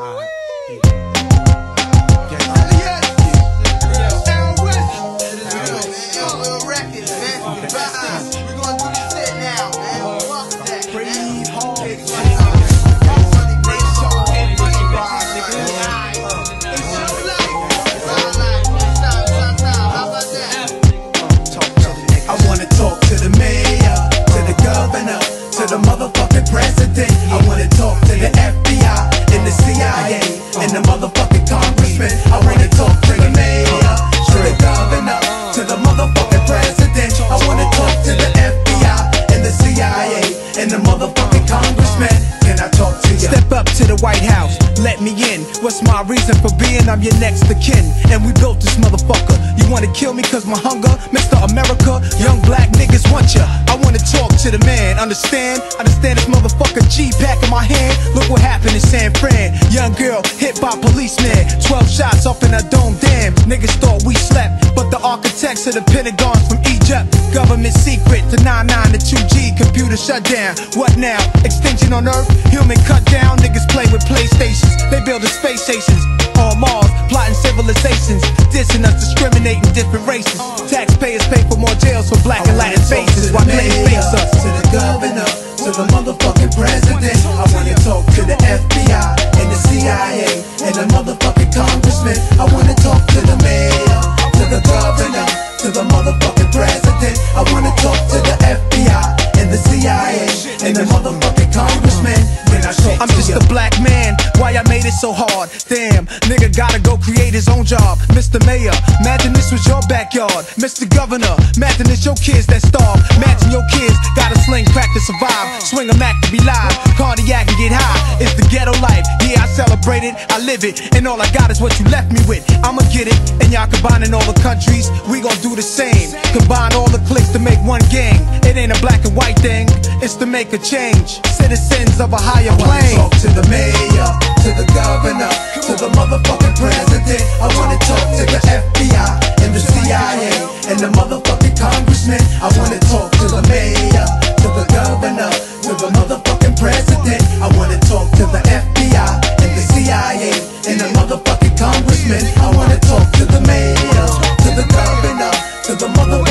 Ah. I to the White House, let me in. What's my reason for being? I'm your next of kin. And we built this motherfucker. You wanna kill me cause my hunger? Mr. America, young black niggas want ya. I wanna talk to the man, understand? Understand this motherfucker G pack in my hand. Look what happened in San Fran. Young girl hit by policeman. 12 shots off in a dome, damn. Niggas thought we slept. But the architects of the Pentagon from Egypt. Government secret to 99 to 2G. Computer shut down. What now? Extinction on Earth? Human cut down. Niggas play with PlayStations. They building space stations on Mars. Plotting civilizations. Dissing us, discriminating different races. Taxpayers pay for more jails for black and Latin faces. While they face us. to the governor, to the motherfucking president. I wanna talk to the FBI and the CIA and the motherfucking congressman. I wanna talk to the mayor, to the governor, to the motherfucking president. I wanna talk to the FBI and the CIA and the motherfucking congressman. I I'm to just you? a black it so hard? Damn, nigga gotta go create his own job. Mr. Mayor, imagine this was your backyard. Mr. Governor, imagine it's your kids that starve. Imagine your kids gotta sling crack to survive. Swing a Mac to be live. Cardiac and get high. It's the ghetto life. Yeah, I celebrate it, I live it. And all I got is what you left me with. I'ma get it. And y'all combining all the countries, we gon' do the same. Combine all the cliques to make one gang. It ain't a black and white thing, it's to make a change. Citizens of a higher plane. talk to the mayor, to the governor, to the motherfucking president. I wanna talk to the FBI and the CIA and the motherfucking congressman. I wanna talk to the mayor, to the governor, to the motherfucking president. I wanna talk to the FBI and the CIA and the motherfucking congressman. I wanna talk to the mayor, to the governor, to the motherfucking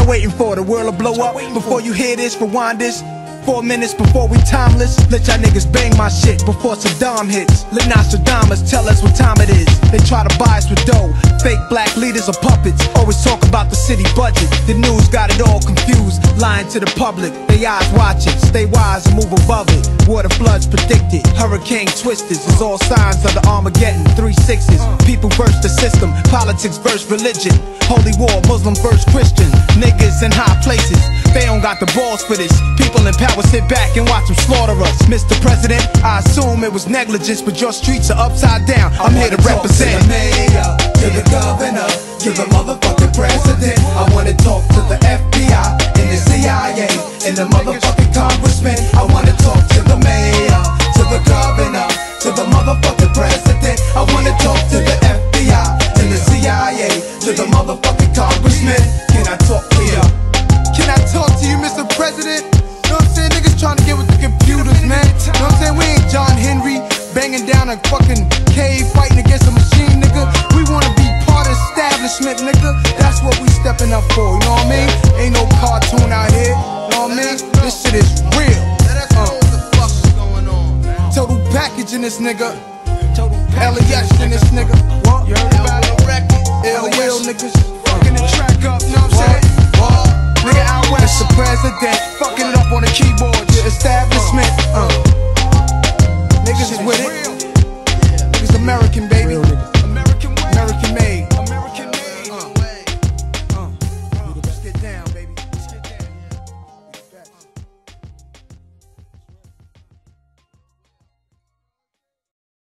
y'all waiting for? The world will blow up before you hear this. Rewind this. Four minutes before we timeless. Let y'all niggas bang my shit before Saddam hits. Let Nostradamus tell us what time it is. They try to buy us with dough. Fake black leaders are puppets. Always talk about the city budget. The news got it all confused. Lying to the public. They eyes watch it. Stay wise and move above it. Water floods predicted. Hurricane twisters is all signs of the Armageddon. Three sixes. People versus the system. Politics versus religion. Holy war, Muslim versus Christian. Niggas in high places. They don't got the balls for this. People in power sit back and watch them slaughter us. Mr. President, I assume it was negligence, but your streets are upside down. I'm here to represent. To the mayor, to the governor, to the motherfucking president. I wanna talk to the FBI and the CIA and the motherfucking a fucking cave fighting against a machine, nigga. We wanna be part of establishment, nigga. That's what we stepping up for, you know what I mean? Ain't no cartoon out here, you know what I mean? This shit is real. Total package in this nigga. Total package in this nigga. What? You?